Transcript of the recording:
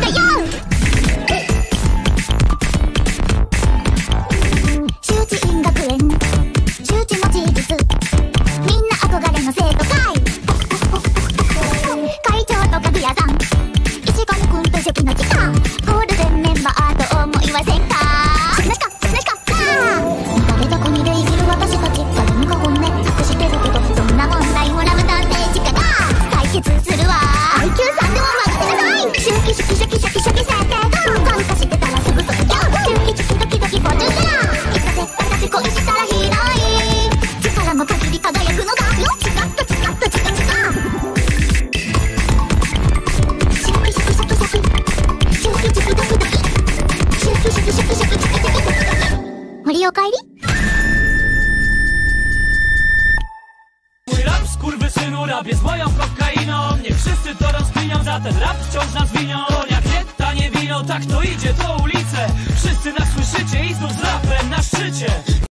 ¡Cayó! 森おかえり Mój rap skurwysynu, rap jest moją kokainą. Nie wszyscy to rozkminią, za ten rap wciąż nas winią. Rakieta nie winą, tak to idzie, to ulice Wszyscy nas słyszycie i znów z rapem na szczycie.